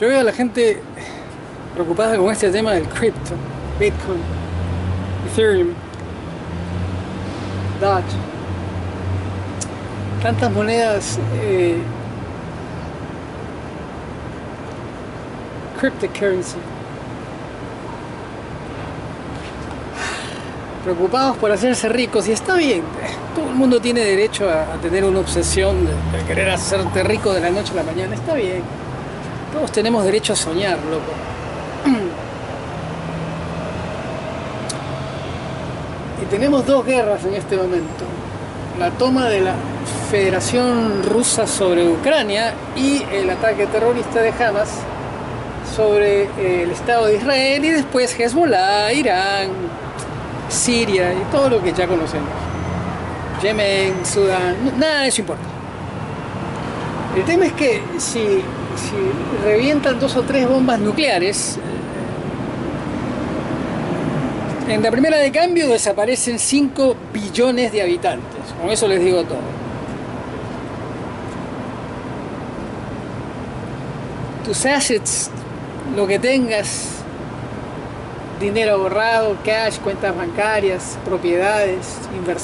Yo veo a la gente preocupada con este tema del cripto, Bitcoin, Ethereum, Dodge. Tantas monedas eh, cryptocurrency. Preocupados por hacerse ricos y está bien. Todo el mundo tiene derecho a, a tener una obsesión de, de querer hacerte rico de la noche a la mañana. Está bien. Todos tenemos derecho a soñar, loco. Y tenemos dos guerras en este momento. La toma de la Federación Rusa sobre Ucrania y el ataque terrorista de Hamas sobre eh, el Estado de Israel y después Hezbollah, Irán, Siria y todo lo que ya conocemos. Yemen, Sudán, nada de eso importa. El tema es que si, revientan dos o tres bombas nucleares, en la primera de cambio desaparecen 5 billones de habitantes. Con eso les digo todo. Tus assets, lo que tengas, dinero ahorrado, cash, cuentas bancarias, propiedades, inversiones.